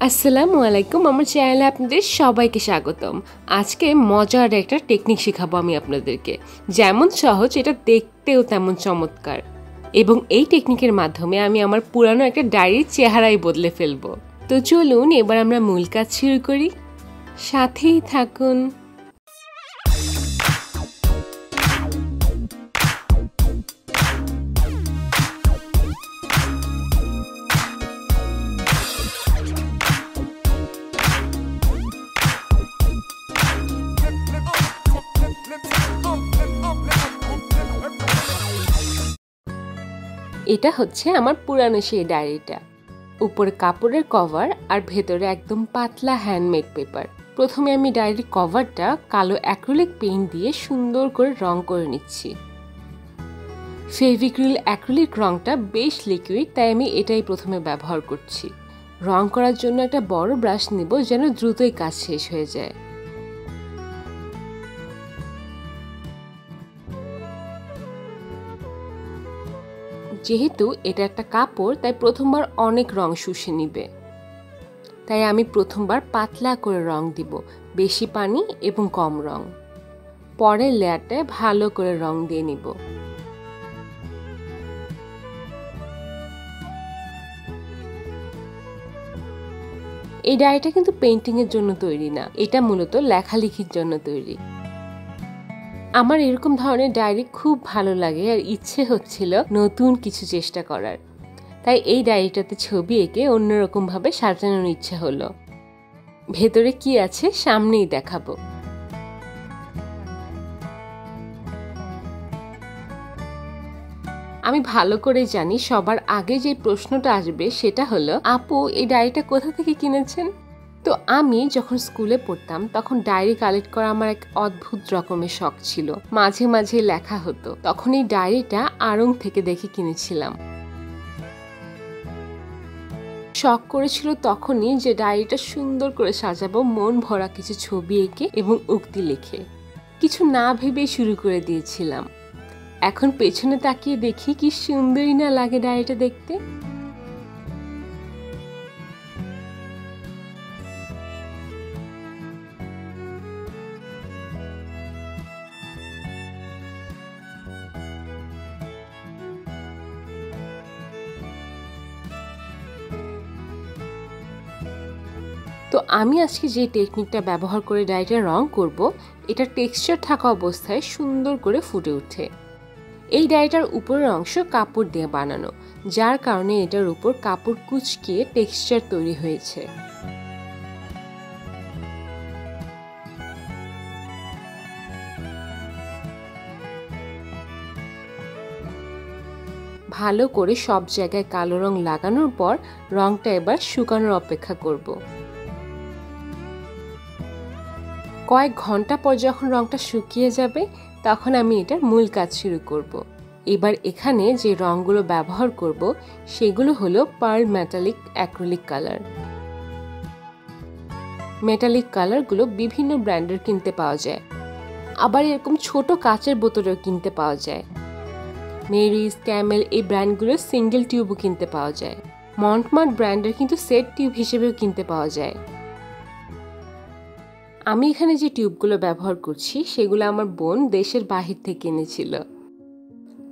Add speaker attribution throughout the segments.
Speaker 1: আসসালামু আলাইকুম আমার চ্যানেলে আপনাদের সবাইকে স্বাগতম। আজকে মজার একটা টেকনিক শেখাবো আমি আপনাদেরকে। যেমন সহজ, এটা দেখতেও তেমন চমৎকার। এবং এই টেকনিকের মাধ্যমে আমি আমার পুরানো একটা ডায়েরির চেহারাই বদলে ফেলব। তো চলুন, এবার আমরা মূল কাজ শুরু করি। সাথেই থাকুন। এটা হচ্ছে আমার পুরানো সেই ডায়েরিটা। উপরে কাপড়ের কভার আর ভেতরে একদম পাতলা হ্যান্ডমেড পেপার প্রথমে আমি ডায়েরির কভারটা কালো অ্যাক্রিলিক পেইন্ট দিয়ে সুন্দর করে রং করে নিচ্ছি। ফেভিক্রিল অ্যাক্রিলিক রংটা বেশ লিকুইড তাই আমি এটাই প্রথমে ব্যবহার করছি। রং করার জন্য একটা বড় ব্রাশ নিব যেন দ্রুতই কাজ শেষ হয়ে যায়। যেহেতু এটা একটা কাপড়, তাই প্রথমবার অনেক রং শুষে নিবে। তাই আমি প্রথমবার পাতলা করে রং দিব, বেশি পানি এবং কম রং। পরের লেয়ারটায় ভালো করে রং দিয়ে নিব। এই ডায়েরিটা কিন্তু পেন্টিংয়ের জন্য তৈরি না, এটা মূলত লেখালেখির জন্য তৈরি। আমার এরকম ধরনের ডায়েরি খুব ভালো লাগে আর ইচ্ছে হচ্ছিল নতুন কিছু চেষ্টা করার। তাই এই ডায়েরিটাতে ছবি এঁকে অন্যরকমভাবে সাজানোর ইচ্ছে হলো। ভেতরে কি আছে সামনেই দেখাবো। আমি ভালো করে জানি সবার আগে যে প্রশ্নটা আসবে সেটা হলো, আপু, এই ডায়েরিটা কোথা থেকে কিনেছেন? তো আমি যখন স্কুলে পড়তাম, তখন ডায়েরি কালেক্ট করা আমার এক অদ্ভুত রকমের শখ ছিল। মাঝে মাঝে লেখা হতো। তখন এই ডায়েরিটা আড়ং থেকে দেখে কিনেছিলাম। শখ করেছিল তখনই যে ডায়েরিটা সুন্দর করে সাজাবো, মন ভরা কিছু ছবি এঁকে এবং উক্তি লিখে। কিছু না ভেবে শুরু করে দিয়েছিলাম। এখন পেছনে তাকিয়ে দেখি কি সুন্দরই না লাগে ডায়েরিটা দেখতে। তো আমি আজকে যে টেকনিকটা ব্যবহার করে ডায়েরিটা রং করব এটা টেক্সচার থাকা অবস্থায় সুন্দর করে ফুটে ওঠে। এই ডায়েরিটার উপরের অংশ কাপড় দিয়ে বানানো, যার কারণে এটার উপর কাপড় কুচকিয়ে টেক্সচার তৈরি হয়েছে। ভালো করে সব জায়গায় কালো রং লাগানোর পর রংটা এবার শুকানোর অপেক্ষা করব। কয়েক ঘণ্টা পর যখন রংটা শুকিয়ে যাবে, তখন আমি এটার মূল কাজ শুরু করব। এবার এখানে যে রঙগুলো ব্যবহার করব, সেগুলো হলো pearl metallic acrylic colour. Metallic কালারগুলো বিভিন্ন ব্র্যান্ডের কিনতে পাওয়া যায়। আবার এরকম ছোট কাচের বোতলেও কিনতে পাওয়া যায়। মেরিস ক্যামেল এই ব্র্যান্ডগুলো সিঙ্গেল টিউবও কিনতে পাওয়া যায়। মন্টমার্ট ব্র্যান্ডের কিন্তু সেট টিউব হিসেবেও কিনতে পাওয়া যায়। আমি এখানে যে টিউবগুলো ব্যবহার করছি, সেগুলো আমার বোন দেশের বাহির থেকে এনেছিল।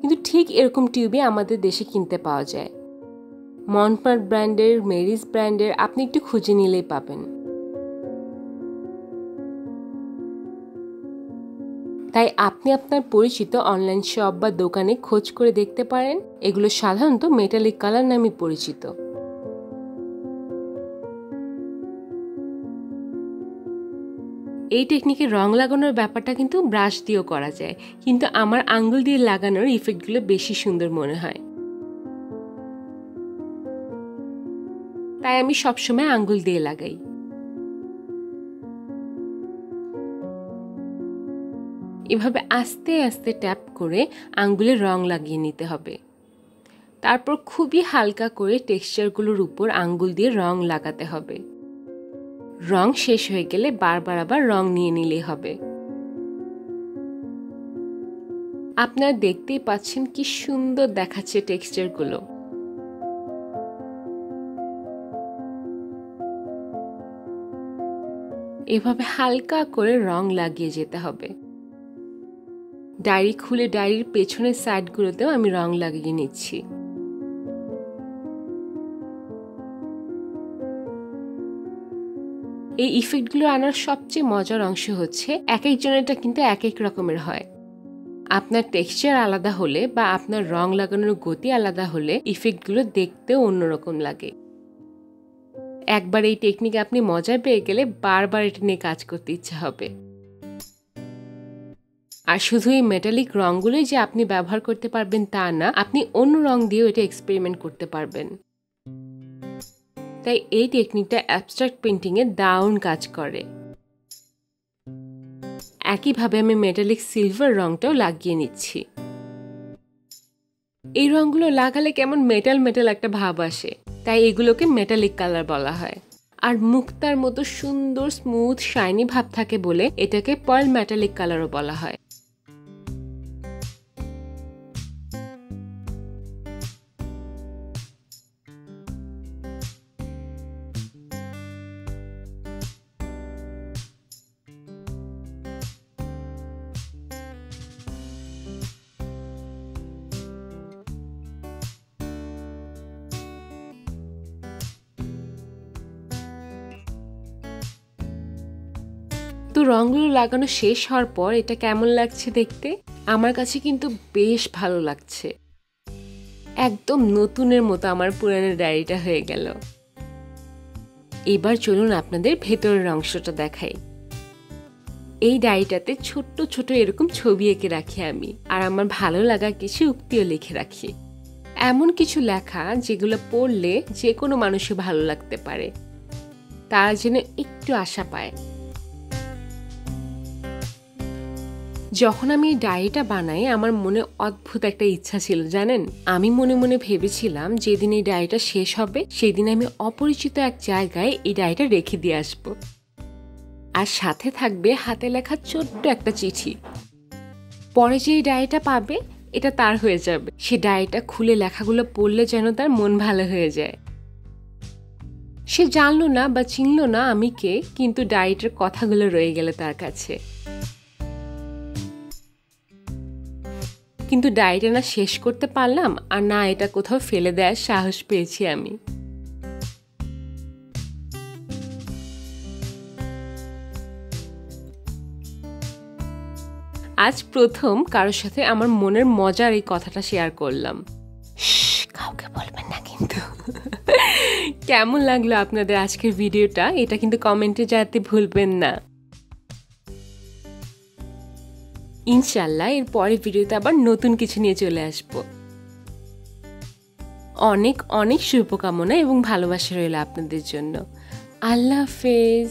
Speaker 1: কিন্তু ঠিক এরকম টিউবই আমাদের দেশে কিনতে পাওয়া যায়। মনপার্ট ব্র্যান্ডের মেরিস ব্র্যান্ডের, আপনি একটু খুঁজে নিলেই পাবেন। তাই আপনি আপনার পরিচিত অনলাইন শপ বা দোকানে খোঁজ করে দেখতে পারেন। এগুলো সাধারণত মেটালিক কালার নামে পরিচিত। এই টেকনিকে রং লাগানোর ব্যাপারটা কিন্তু ব্রাশ দিয়েও করা যায়। কিন্তু আমার আঙ্গুল দিয়ে লাগানোর ইফেক্টগুলো বেশি সুন্দর মনে হয়। তাই আমি সবসময় আঙ্গুল দিয়ে লাগাই। এভাবে আস্তে আস্তে ট্যাপ করে আঙ্গুলে রং লাগিয়ে নিতে হবে। তারপর খুবই হালকা করে টেক্সচারগুলোর উপর আঙ্গুল দিয়ে রং লাগাতে হবে। রং শেষ হয়ে গেলে বারবার আবার রং নিয়ে নিলেই হবে। আপনারা দেখতেই পাচ্ছেন কি সুন্দর দেখাচ্ছে টেক্সচারগুলো এভাবে হালকা করে রং লাগিয়ে যেতে হবে। ডায়েরি খুলে ডায়েরির পেছনের সাইডগুলোতেও আমি রং লাগিয়ে নিচ্ছি। এই ইফেক্টগুলো আনার সবচেয়ে মজার অংশ হচ্ছে এক একজনেরটা কিন্তু এক এক রকমের হয়। আপনার টেক্সচার আলাদা হলে বা আপনার রং লাগানোর গতি আলাদা হলে ইফেক্টগুলো দেখতেও অন্যরকম লাগে। একবার এই টেকনিক আপনি মজা পেয়ে গেলে বারবার এটা নিয়ে কাজ করতে ইচ্ছা হবে। আর শুধু এই মেটালিক রঙগুলোই যে আপনি ব্যবহার করতে পারবেন তা না, আপনি অন্য রং দিয়েও এটা এক্সপেরিমেন্ট করতে পারবেন। তাই এই টেকনিকটা অ্যাবস্ট্রাক্ট পেন্টিংয়ে দারুণ কাজ করে। একইভাবে আমি মেটালিক সিলভার রংটাও লাগিয়ে নিচ্ছি। এই রংগুলো লাগালে কেমন মেটাল মেটাল একটা ভাব আসে, তাই এগুলোকে মেটালিক কালার বলা হয়। আর মুক্তার মতো সুন্দর স্মুথ শাইনি ভাব থাকে বলে এটাকে পার্ল মেটালিক কালারও বলা হয়। তো রঙগুলো লাগানো শেষ হওয়ার পর এটা কেমন লাগছে দেখতে? আমার কাছে কিন্তু বেশ ভালো লাগছে। একদম নতুনের মতো আমার পুরানো ডায়েরিটা হয়ে গেল। এবার চলুন আপনাদের ভেতরের অংশটা দেখাই। এই ডায়েরিটাতে ছোট্ট ছোট এরকম ছবি এঁকে রাখি আমি, আর আমার ভালো লাগা কিছু উক্তিও লিখে রাখি। এমন কিছু লেখা যেগুলো পড়লে যে কোনো মানুষের ভালো লাগতে পারে। তারা যেন একটু আশা পায়। যখন আমি এই ডায়েরিটা বানাই, আমার মনে অদ্ভুত একটা ইচ্ছা ছিল, জানেন? আমি মনে মনে ভেবেছিলাম, যেদিন এই ডায়েরিটা শেষ হবে, সেদিন আমি অপরিচিত এক জায়গায় এই ডায়েরিটা রেখে দিয়ে আসব। আর সাথে থাকবে হাতে লেখা ছোট্ট একটা চিঠি। পরে যে এই ডায়েরিটা পাবে, এটা তার হয়ে যাবে। সে ডায়েরিটা খুলে লেখাগুলো পড়লে যেন তার মন ভালো হয়ে যায়। সে জানলো না বা চিনল না আমি কে, কিন্তু ডায়েরিটার কথাগুলো রয়ে গেল তার কাছে। কিন্তু ডায়েরিটা না শেষ করতে পারলাম আর না এটা কোথাও ফেলে দেওয়ার সাহস পেয়েছি আমি। আজ প্রথম কারোর সাথে আমার মনের মজার এই কথাটা শেয়ার করলাম। কাউকে বলবেন না কিন্তু। কেমন লাগল আপনাদের আজকের ভিডিওটা এটা কিন্তু কমেন্টে জানাতে ভুলবেন না। ইনশাল্লাহ, এর পরের ভিডিওতে আবার নতুন কিছু নিয়ে চলে আসব। অনেক অনেক শুভকামনা এবং ভালোবাসা রইল আপনাদের জন্য। আল্লাহ হাফেজ।